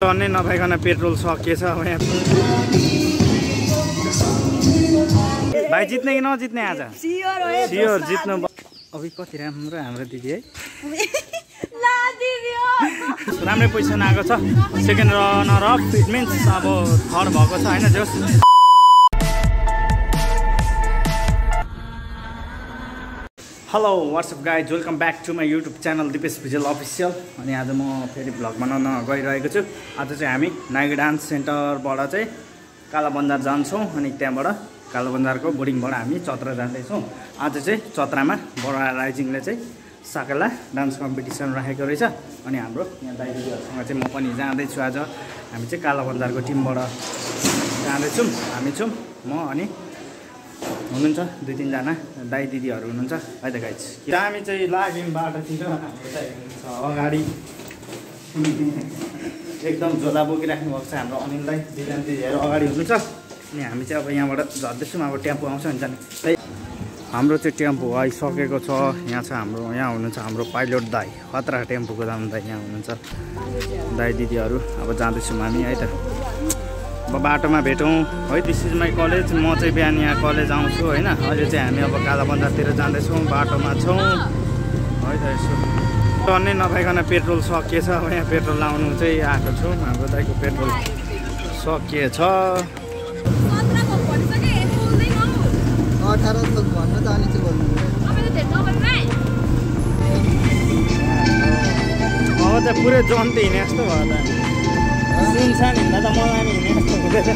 टन्नै नभइकन पेट्रोल सकिएछ अब यहाँ भाइ जित्ने कि नजित्ने आज? सियोर जित्नु अब कति राम्रो हाम्रो दिदी है। ला दिदी हो राम्रै पोजिसन आएको छ। Second runner up it means अब थर्ड भएको छ होइन जोस् hello what's up guys welcome back to my YouTube channel Dipesh visual official अनि आज म फेरि भ्लग बनाउन गइरहेको छु। आज चाहिँ हामी नाइग डान्स सेन्टरबाट चाहिँ काला बन्जार जान्छौँ अनि त्यहाँबाट काला बन्जारको बोर्डिङबाट हामी चत्रा जाँदैछौँ। आज चाहिँ चत्रामा बडा राइजिङले चाहिँ साकेला डान्स कम्पिटिसन राखेको रहेछ। अनि हाम्रो यहाँ दाइ दिदीहरूसँग चाहिँ म पनि जाँदैछु आज। हामी चाहिँ काला बन्जारको टिमबाट जाँदैछौँ। हामी छौँ म अनि हुनुहुन्छ? दुई तिनजना दाइ दिदीहरू हुनुहुन्छ? है त गाइज हामी चाहिँ लाग्यौँ बाटोतिर हाम्रो चाहिँ हुनुहुन्छ अगाडि। एकदम झोला बोकिराख्नु भएको छ हाम्रो अनिल दाई दिदी दिदीहरू अगाडि हुनुहुन्छ। अनि हामी चाहिँ अब यहाँबाट झर्दैछौँ। अब टेम्पो आउँछ नि। जाने हाम्रो चाहिँ टेम्पो आइसकेको छ। यहाँ छ हाम्रो यहाँ हुनुहुन्छ हाम्रो पाइलट दाई। खतरा टेम्पोको दाम दाई यहाँ हुनुहुन्छ। दाई दिदीहरू अब जाँदैछौँ हामी है त। अब बाटोमा भेटौँ। है दिस इज माई कलेज म चाहिँ बिहान यहाँ कलेज आउँछु होइन? अहिले चाहिँ हामी अब काला बन्जारतिर जाँदैछौँ बाटोमा छौँ। है त यसो। टन्नै नभइकन पेट्रोल सकिएछ। अब यहाँ पेट्रोल लाउनु चाहिँ आएको छु। हाम्रो दाइको पेट्रोल सकिएछ त त अब चाहिँ पुरै जन्ती हिँडे जस्तो भयो त। सुनसान हिँड्दा त मलाई पनि हिँडे जस्तो हुँदैछ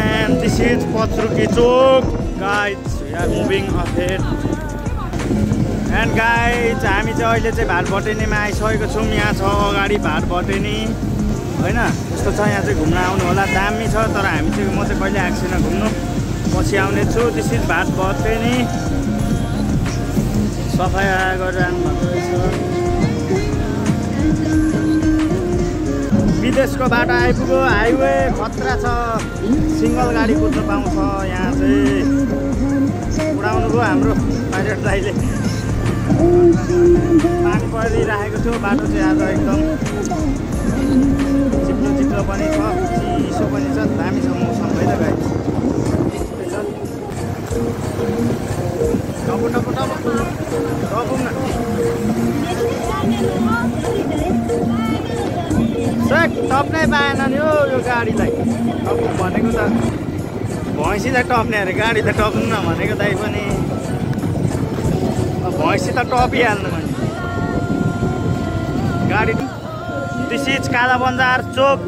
And this is Patruki Chowk. Guys, we are moving ahead. And guys हामी चाहिँ अहिले चाहिँ भाट भटेनीमा आइसकेको छौँ। यहाँ छ अगाडि भाट भटेनी होइन? यस्तो छ यहाँ चाहिँ घुम्न आउनु होला। दामी छ तर हामी चाहिँ म चाहिँ कहिले आएको छैन घुम्नु। पछि आउने छु। दिस इज भाट भटेनी सफाइ गरेर आउनुभएको रहेछ। विदेशको बाटो आइपुग्यो हाइवे खतरा छ। सिङ्गल गाडी कुद्नु पाउँछ यहाँ चाहिँ। उडाउनु भयो हाम्रो पाइलट दाइले पानी परिराखेको थियो बाटो चाहिँ आज एकदम चिप्लो चिप्लो पनि छ। चिसो पनि छ। दामी छ मौसम है त गाई टपो टपो टपो टपौँ न सेक टप्नै पाएन नि हो यो गाडीलाई। टप्नु भनेको त भैँसी त टप्ने अरे गाडी त टप्नु न भनेको दाइ पनि। अब भैँसी त टपिहाल्नु भने गाडी दिस इज काला बन्जार चोक।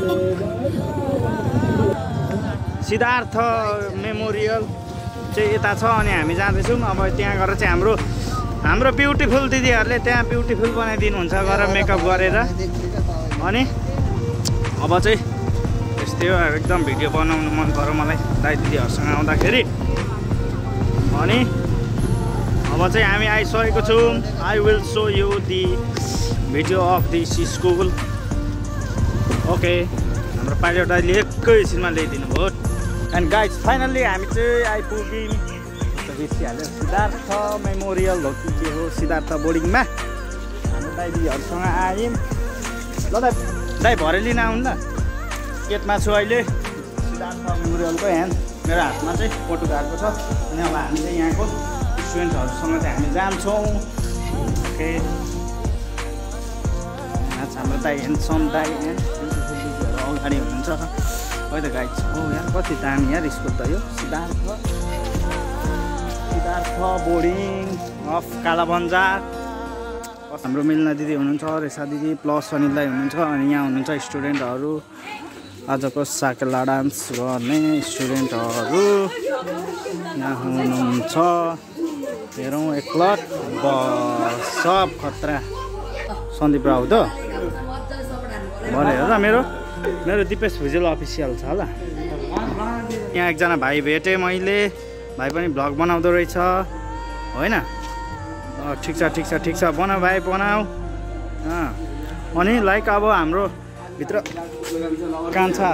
सिद्धार्थ मेमोरियल। चाहिँ यता छ अनि हामी जाँदैछौँ। अब त्यहाँ गएर चाहिँ हाम्रो हाम्रो ब्युटिफुल दिदीहरूले त्यहाँ ब्युटिफुल बनाइदिनुहुन्छ गएर मेकअप गरेर। अनि अब चाहिँ यस्तै हो एकदम भिडियो बनाउनु मन पऱ्यो मलाई दाइ दिदीहरूसँग आउँदाखेरि। अनि अब चाहिँ हामी आइसकेको छौँ। I will show you the video of this school okay हाम्रो पाइलट दाइले एकैछिनमा ल्याइदिनु भयो। एन्ड गाइज फाइनल्ली हामी चाहिँ आइपुग्यौँ बिर्सिहाल्यो सिद्धार्थ मेमोरियल हो कि के हो सिद्धार्थ बोर्डिङमा। हाम्रो दाइ दिदीहरूसँग आयौँ। ल दाइ दाइ भरे लिन आउनु ल। गेटमा छु अहिले। सिद्धार्थ मेमोरियलको ह्यान्ड। मेरो हातमा चाहिँ फोटो गएको छ। अनि अब हामी चाहिँ यहाँको स्टुडेन्टहरूसँग चाहिँ हामी जान्छौँ। ओके। हाम्रो दाइ ह्यान्डसम ब्युटिफुल दिदीहरू अगाडि हुनुहुन्छ। त गाइड हो यहाँ कति दामी यार स्कुल त यो। सिद्धार्थ सिद्धार्थ बोर्डिङ अफ कालाबन्जार हाम्रो मिलना दिदी हुनुहुन्छ रेसा दिदी प्लस अनिल दाई हुनुहुन्छ अनि यहाँ हुनुहुन्छ स्टुडेन्टहरू। आजको साकेला डान्स गर्ने स्टुडेन्टहरू। यहाँ हुनुहुन्छ हेरौँ एकलट सब खतरा। सन्दीप राउ त भरे हेर मेरो। मेरो दिपेश भुजेल अफिसियल छ ल। यहाँ एकजना भाइ भेटेँ मैले। भाइ पनि भ्लग बनाउँदो रहेछ। होइन? ठिक छ ठिक छ ठिक छ। बनाऊ भाइ बनाऊ। अनि लाइक अब हाम्रो भित्र कान्छा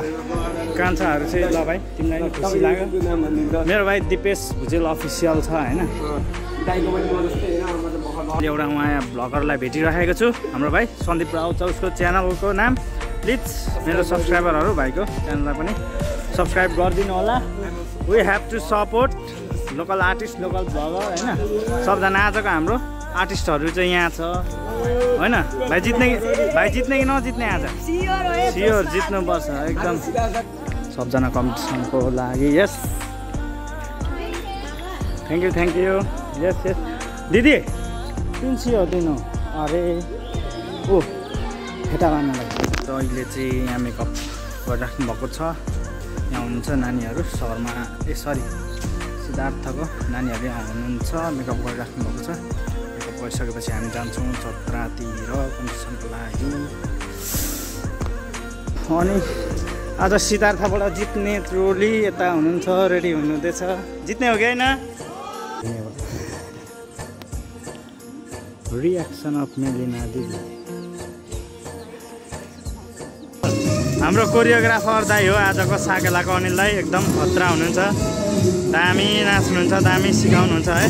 कान्छाहरू चाहिँ ल भाइ तिमीलाई खुसी लाग्यो। मेरो भाइ दिपेश भुजेल अफिसियल छ होइन? एउटा उहाँ भ्लगरलाई भेटिराखेको छु। हाम्रो भाइ सन्दीप राउत छ उसको च्यानलको नाम। प्लिज मेरो सब्सक्राइबरहरू भाइको च्यानललाई पनि सब्सक्राइब गरिदिनु होला। We have to support local artist local vlogger होइन? सबजना आजको हाम्रो आर्टिस्टहरू चाहिँ यहाँ छ। होइन? भाइ जित्ने भाइ जित्ने कि नजित्ने आज? सियोर जित्नुपर्छ एकदम। सबजना कम्पिटिसनको लागि yes thank you thank you yes yes दिदी कुन सियो दिनु। अरे। ओ फेटा बान्नलाई त अहिले चाहिँ यहाँ मेकअप गरिराख्नु भएको छ। यहाँ हुनुहुन्छ नानीहरू सहरमा ए सरी सिद्धार्थको। नानीहरू यहाँ हुनुहुन्छ मेकअप गरिराख्नु भएको छ। मेकअप गरिसकेपछि हामी जान्छौँ चत्रातिर कम्पिटिसनको लागि। अनि आज सिद्धार्थबाट जित्ने ट्रोली यता हुनुहुन्छ रेडी हुनुहुँदैछ। जित्ने हो कि होइन? रियाक्सन अफ मेलिना दिदी हाम्रो कोरियोग्राफर दाई हो आजको साकेलाको अनिललाई एकदम खतरा हुनुहुन्छ। दामी नाच्नुहुन्छ दामी सिकाउनुहुन्छ है।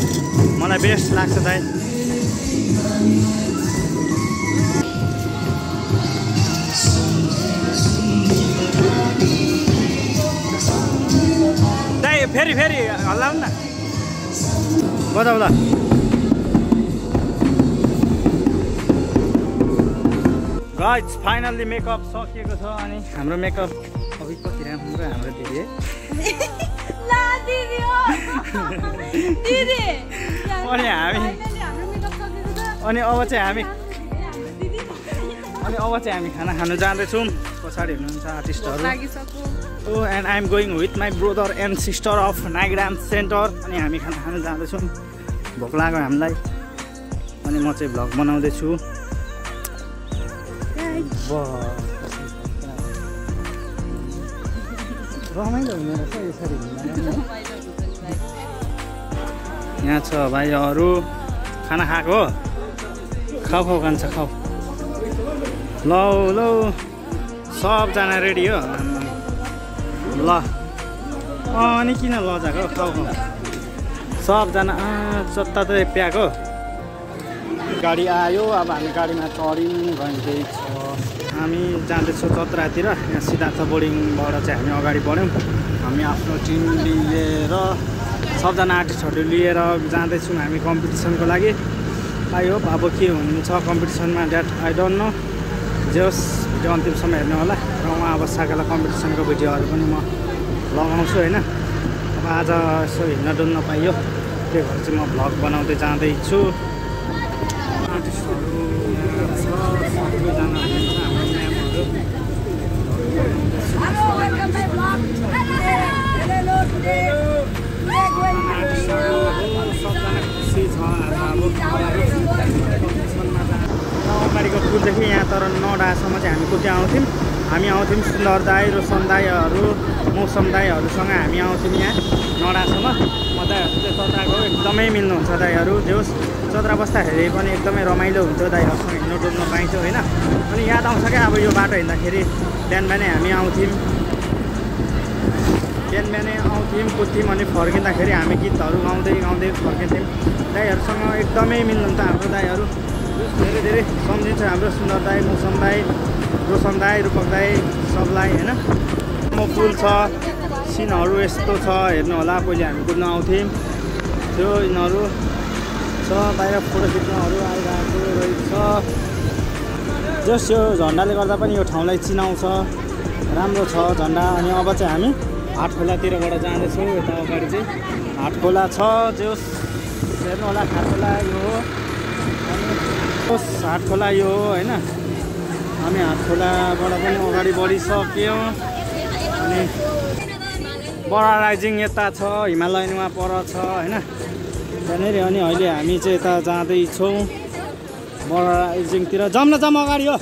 मलाई बेस्ट लाग्छ दाई। दाई फेरि फेरि हल्लाउनु न बजाउ ल। गाइज फाइनल्ली मेकअप सकिएको छ अनि हाम्रो मेकअप अघि कति राम्रो हाम्रो दिदी। दिदी हो दिदी! अनि हामी-। अनि अब चाहिँ हामी अनि अब चाहिँ हामी खाना खानु जाँदैछौँ। पछाडि हुनुहुन्छ आर्टिस्टहरू। ओ and I'm going with my brother and sister of dance centre अनि हामी खाना खानु जाँदैछौँ। भोक लाग्यो हामीलाई। अनि म चाहिँ भ्लग बनाउँदैछु। रमाइलो हुने रहेछ यसरी। यहाँ छ भाइहरू। खाना खाएको? खाऊ खाऊ खान्छ खाऊ। लौ लौ। सबजना रेडी हो? ल। अनि किन लजाएको? खाऊ खाऊ। सबजना चत्ता त प्याक हो। गाडी आयो अब हामी गाडीमा चढ्यौँ भन्दैछ हामी जाँदैछौँ चत्रातिर। यहाँ सिद्धार्थ बोर्डिङबाट चाहिँ हामी अगाडि बढ्यौँ। हामी आफ्नो टिम लिएर सबजना आर्टिस्टहरू लिएर जाँदैछौँ हामी कम्पिटिसनको लागि। आई होप अब के हुन्छ कम्पिटिसनमा द्याट आई डोन्ट नो। जे होस् भिडियो अन्तिमसम्म हेर्नु होला। र उहाँ अब साकेला कम्पिटिसनको भिडियोहरू पनि म लगाउँछु होइन? अब आज यसो हिँड्न डुल्न पाइयो। त्यही भएर चाहिँ म भ्लग बनाउँदै जाँदैछु। आर्टिस्टहरू खुसी छ अब पुलदेखि यहाँ तर नडासम्म चाहिँ हामी कुद्दै आउँथ्यौँ। हामी आउँथ्यौँ सुन्दर दाई रोशन दाईहरू मौसम दाईहरूसँग हामी आउँथ्यौँ यहाँ नडासम्म। म दाईहरू चाहिँ चत्राको एकदमै मिल्नुहुन्छ दाईहरू जे होस्। चत्रा बस्दाखेरि पनि एकदमै रमाइलो हुन्थ्यो दाईहरूसँग हिँड्नु डुल्नु पाइन्थ्यो होइन? अनि याद आउँछ क्या अब यो बाटो हिँड्दाखेरि बिहान बिहानै हामी आउँथ्यौँ। बिहान बिहानै आउँथ्यौँ कुद्थ्यौँ अनि फर्किँदाखेरि हामी गीतहरू गाउँदै गाउँदै फर्किन्थ्यौँ। दाईहरूसँग एकदमै मिल्नुहुन्छ हाम्रो दाईहरू। धेरै धेरै सम्झिन्छ हाम्रो सुन्दर दाई मौसम दाई रोशन दाई रूपक दाई सबलाई होइन? म पुल छ सिनहरू यस्तो छ हेर्नु होला पहिले हामी कुद्न आउँथ्यौँ। त्यो यिनीहरू छ बाहिर फोटो खिच्नहरू आइरहेको रहेछ। जस यो झन्डाले गर्दा पनि यो ठाउँलाई चिनाउँछ। राम्रो छ झन्डा। अनि अब चाहिँ हामी हाट खोलातिरबाट जाँदैछौँ। यता अगाडि चाहिँ हाट खोला छ। जोस् हेर्नु होला हाट खोला यो हो। अनि हाट खोला यो हो होइन? हामी हाट खोलाबाट पनि अगाडि बढिसक्यौँ अनि बडा राइजिङ यता छ हिमालयनमा पर छ होइन त्यहाँनिर अनि अहिले हामी चाहिँ यता जाँदैछौँ बडा राइजिङतिर जाउँ न जाउँ अगाडि हो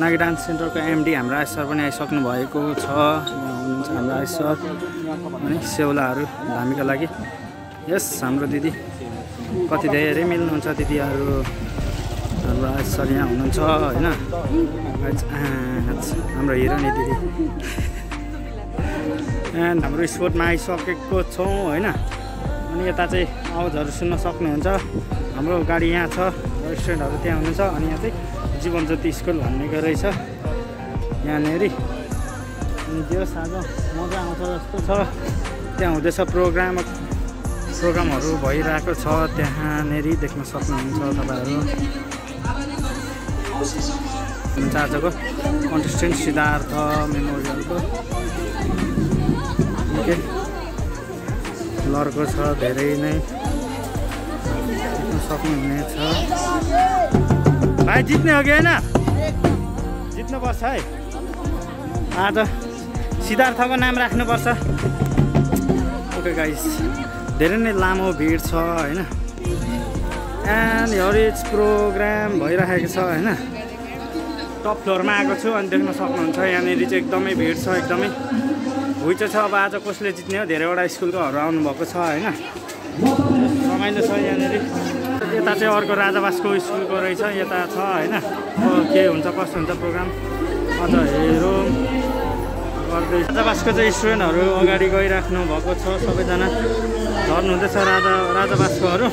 नागी डान्स सेन्टरको एमडी हाम्रो आइस सर पनि आइसक्नु भएको छ हुनुहुन्छ हाम्रो आइस सर अनि सेउलाहरू हामीको लागि यस हाम्रो दिदी कति धेरै मिल्नुहुन्छ दिदीहरू आइस सर यहाँ हुनुहुन्छ होइन? हाम्रो हिरोनी दिदी। एन्ड हाम्रो स्पोर्टमा आइसकेको छौँ होइन? अनि यता चाहिँ आवाजहरू सुन्न सक्नुहुन्छ। हाम्रो गाडी यहाँ छ स्टुडेन्टहरू त्यहाँ हुनुहुन्छ अनि यहाँ चाहिँ जीवन ज्योति स्कुल भन्नेको रहेछ। यहाँनिर। अनि दियोस् आज मजा आउँछ जस्तो छ। त्यहाँ हुँदैछ प्रोग्राम। प्रोग्रामहरू भइरहेको छ त्यहाँनिर देख्न सक्नुहुन्छ तपाईँहरू। हुन्छ आजको कन्टेस्टेन्ट सिद्धार्थ मेमोरियलको। निकै लड्को छ धेरै नै। सक्नुहुनेछ। भाइ जित्ने हो कि होइन? जित्नुपर्छ है। आज सिद्धार्थको नाम राख्नुपर्छ। ओके गाइस धेरै नै लामो भिड छ होइन? एन्ड हरेज प्रोग्राम भइरहेको छ होइन? टप फ्लोरमा आएको छु अनि देख्न सक्नुहुन्छ यहाँनिर चाहिँ एकदमै भिड छ एकदमै भुइँचो छ। अब आज कसले जित्ने हो? धेरैवटा स्कुलकोहरू आउनुभएको छ होइन? रमाइलो छ यहाँनिर। यता चाहिँ अर्को राजावासको स्कुलको रहेछ यता छ होइन? के हुन्छ कस्तो हुन्छ प्रोग्राम? अझ हेरौँ। गर्दै। राजावासको चाहिँ स्टुडेन्टहरू अगाडि गइराख्नु भएको छ सबैजना झर्नु हुँदैछ राजा राजावासकोहरू।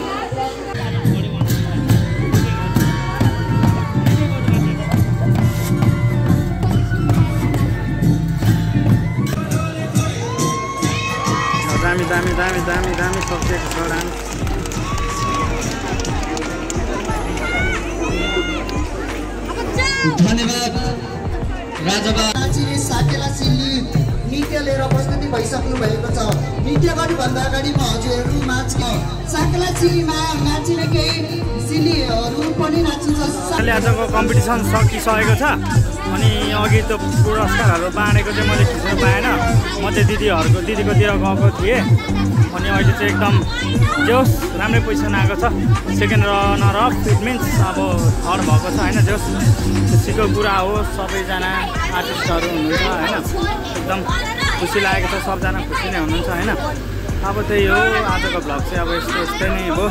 दामी दामी दामी दामी सब्जेक्ट छ दामी धन्यवाद राजाबा नाचिने नृत्य लिएर प्रस्तुति भइसक्नु भएको छ नृत्य गर्नुभन्दा अगाडि म हजुरहरू माझ साकेला चिल्लीमा नाचिने केही नाचिन्छ अहिले आजको कम्पिटिसन सकिसकेको छ। अनि अघि त्यो पुरस्कारहरू बाँडेको चाहिँ मैले खिच्नु पाएन। म चाहिँ दिदीहरूको दिदीकोतिर गएको थिएँ। अनि अहिले चाहिँ एकदम जोस् राम्रै पोजिसन आएको छ। Second runner up it means अब थर्ड भएको छ होइन जोस्? खुसीको कुरा हो सबैजना आर्टिस्टहरू हुनुहुन्छ होइन? एकदम खुसी लागेको छ सबजना खुसी नै हुनुहुन्छ होइन? अब त्यही हो आजको भ्लग चाहिँ अब यस्तो यस्तै नै हो।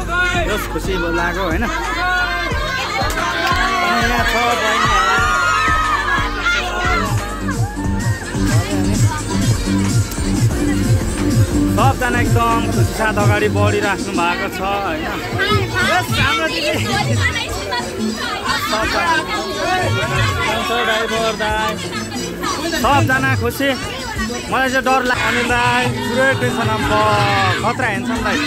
जोस् खुसी लाग्यो होइन? सबजना एकदम खुसी साथ अगाडि बढिराख्नु भएको छ होइन? ड्राइभर दाई सबजना खुसी। मलाई चाहिँ डर लाग्यो अनि दाई पुरै टेन्सन अब खतरा हेर्छ दाई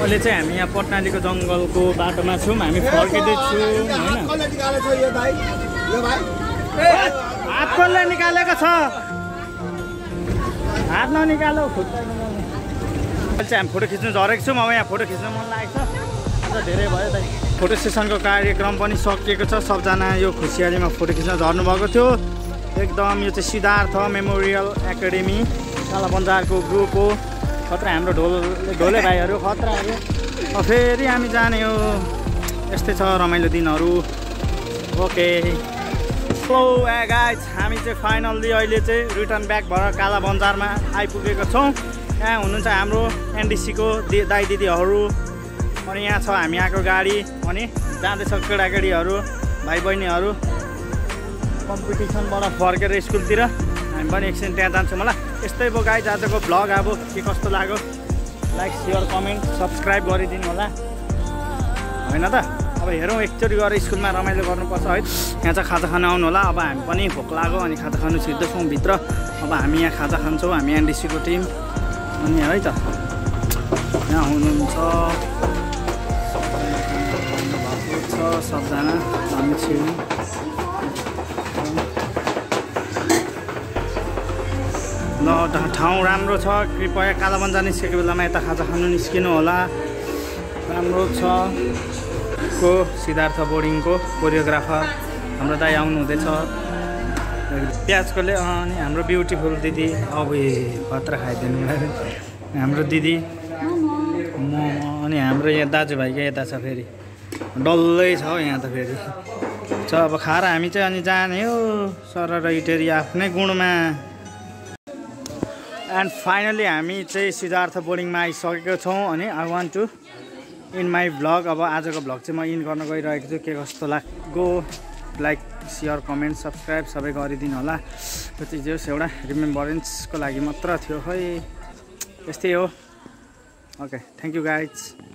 अहिले चाहिँ हामी यहाँ पटनालीको जङ्गलको बाटोमा छौँ हामी फर्किँदैछौँ हात कसले निकालेको छ? हात ननिकालो अहिले चाहिँ फोटो खिच्नु झरेको छौँ अब यहाँ फोटो खिच्न मन लागेको छ। धेरै भयो त। फोटो सेसनको कार्यक्रम पनि सकिएको छ सबजना यो खुसियालीमा फोटो खिच्न झर्नुभएको थियो। एकदम यो चाहिँ सिद्धार्थ मेमोरियल एकाडेमी काला बन्जारको ग्रुप हो। खतरा हाम्रो ढोल ढोले भाइहरू खतराहरू फेरि हामी जाने हो। यस्तै छ रमाइलो दिनहरू। ओके ए गाइज हामी चाहिँ फाइनल्ली अहिले चाहिँ रिटर्न ब्याक भएर काला बजारमा आइपुगेको छौँ। यहाँ हुनुहुन्छ हाम्रो एनडिसीको दि दाई दिदीहरू। अनि यहाँ छ हामी आएको गाडी। अनि जाँदैछ केटाकेटीहरू भाइ बहिनीहरू कम्पिटिसनबाट फर्केर स्कुलतिर। हामी पनि एकछिन त्यहाँ जान्छौँ होला यस्तै भयो गाइज आजको भ्लग अब के कस्तो लाग्यो? लाइक सेयर कमेन्ट सब्सक्राइब गरिदिनु होला। होइन त? अब हेरौँ एकचोटि गएर स्कुलमा रमाइलो गर्नुपर्छ है। यहाँ चाहिँ खाजा खान आउनु होला। अब हामी पनि भोक लाग्यो अनि खाजा खानु छिर्दैछौँ भित्र। अब हामी यहाँ खाजा खान्छौँ हामी एनडिसीको टिम। अनि है त। यहाँ हुनुहुन्छ। सबजना हामी छिर्नु ल ठाउँ राम्रो छ। कृपया कालाबन्जा निस्केको बेलामा यता खाजा खानु निस्किनु होला राम्रो छ। को? सिद्धार्थ बोर्डिङको कोरियोग्राफर। हाम्रो दाई आउनु हुँदैछ प्याजकोले अनि हाम्रो ब्युटिफुल दिदी। अब खतरा खाइदिनु हाम्रो दिदी। मोमो। अनि हाम्रो यहाँ दाजुभाइको यता छ फेरि। डल्लै छ हौ यहाँ त फेरि। छ अब खाएर हामी चाहिँ अनि जाने हो। सर र इटेरी आफ्नै गुणमा। एन्ड फाइनली हामी चाहिँ सिद्धार्थ बोर्डिङमा आइसकेको छौँ अनि I want to in my vlog अब आजको भ्लग चाहिँ म इन गर्न गइरहेको छु। के कस्तो लाग्यो? लाइक सेयर कमेन्ट सब्सक्राइब सबै गरिदिनु होला। त्यो चाहिँ जे होस् एउटा रिमेम्बरेन्सको लागि मात्र थियो। खै त्यस्तै हो। Okay thank you guys